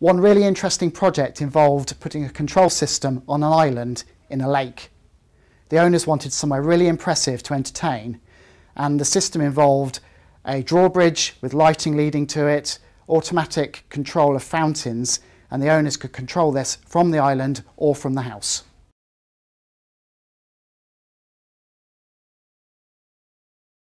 One really interesting project involved putting a control system on an island in a lake. The owners wanted somewhere really impressive to entertain, and the system involved a drawbridge with lighting leading to it, automatic control of fountains, and the owners could control this from the island or from the house.